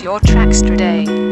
Your tracks today.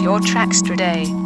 Your tracks today.